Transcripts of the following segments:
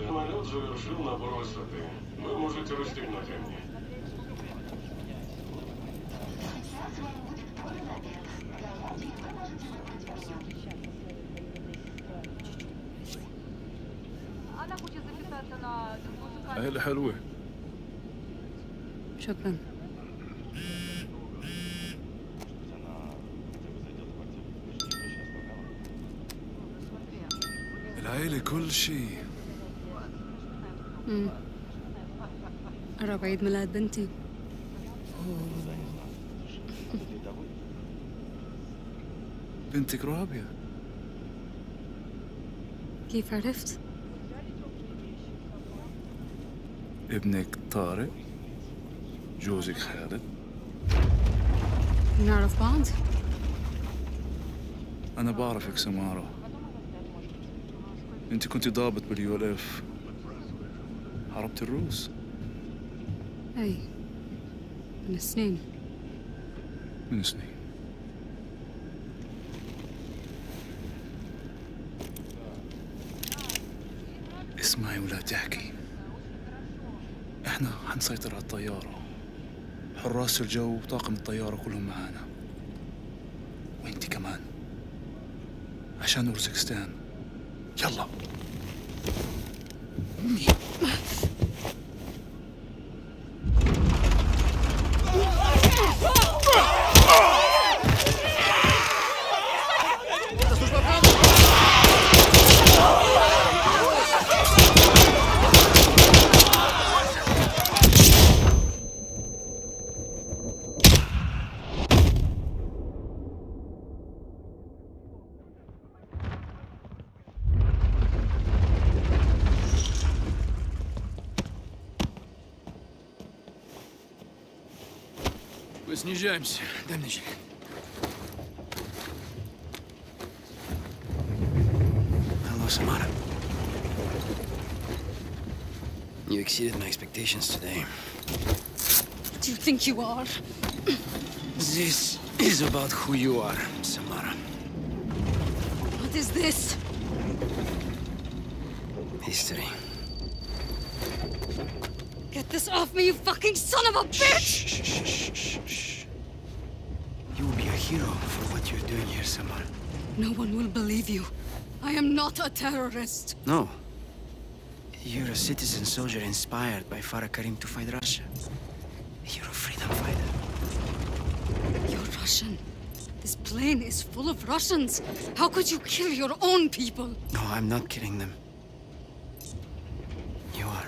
Самолет завершил набор высоты. Вы можете расстегнуть ремни. Сейчас вам будет подан обед. Голодный, вы можете выбрать меню. Она хочет записаться на музыкальный... هلا حلوة شكرا العيلة كل شيء قرب عيد ميلاد بنتي. بنتك رابية. كيف عرفت؟ ابنك طارق. جوزك خالد. نعرف بعض؟ أنا بعرفك سمارة. أنت كنت ضابط باليو إل إف. حاربت الروس. أي من سنين من سنين اسمعي ولا تحكي. إحنا حنسيطر على الطيارة. حراس الجو وطاقم الطيارة كلهم معانا. وانت كمان. عشان أورزكستان يلا. Мы снижаемся. Дай мне жилет. Hello, Samara. You exceeded my expectations today. Do you think you are? This is about who you are, Samara. What is this? History. This off me, you fucking son of a bitch! Shh, shh, shh, shh, shh. You will be a hero for what you're doing here, Samar. No one will believe you. I am not a terrorist. No. You're a citizen soldier inspired by Farah Karim to fight Russia. You're a freedom fighter. You're Russian. This plane is full of Russians. How could you kill your own people? No, I'm not killing them. You are.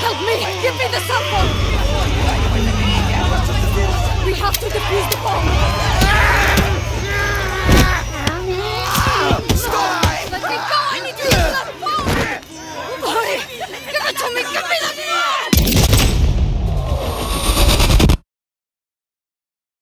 Help me! Give me the cell phone!